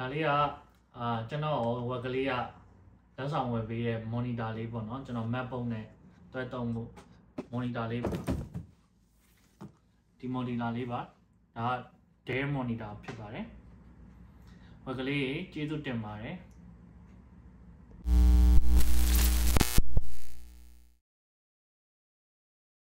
ဒါလေးကအာကျွန်တော်ဝက်ကလေးကလက်ဆောင်ဝယ်ပေးတဲ့ monitor လေးပေါ့နော်ကျွန်တော် MacBook နဲ့တွဲသုံးဖို့ monitor လေးပါဒီ monitor လေးပါဒါက Dell monitor ဖြစ်ပါတယ်ဝက်ကလေးကျေးဇူးတင်ပါတယ်